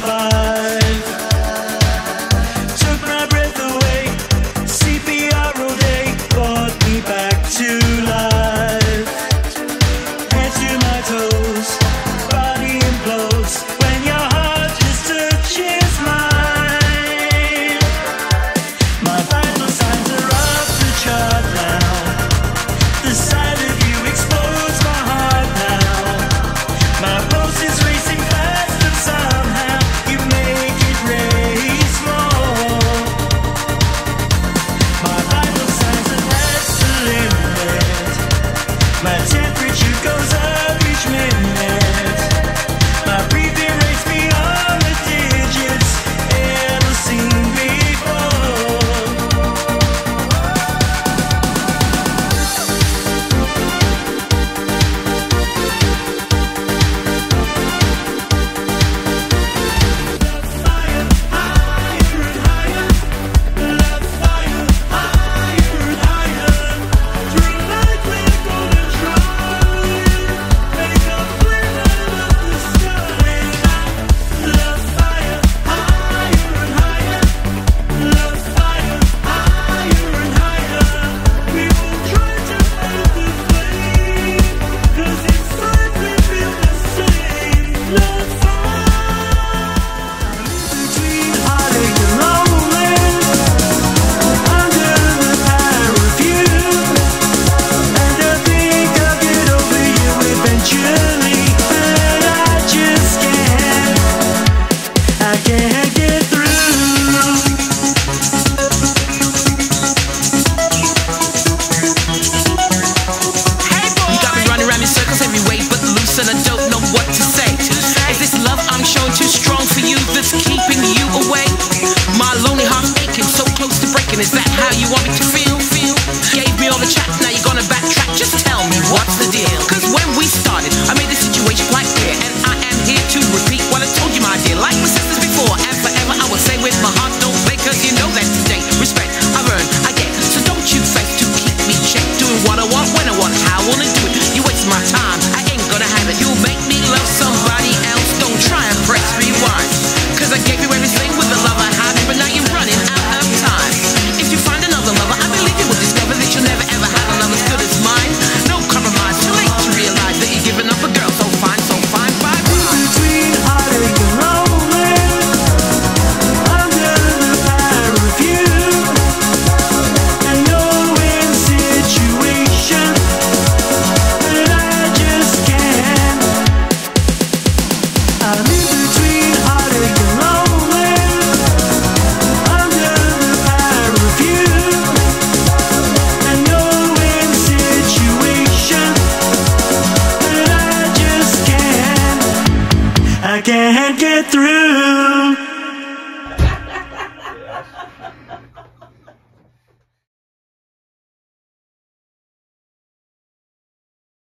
by. Is that how you want me to feel? Gave me all the chat, now you're gonna backtrack. Just tell me what's the deal. can't get through.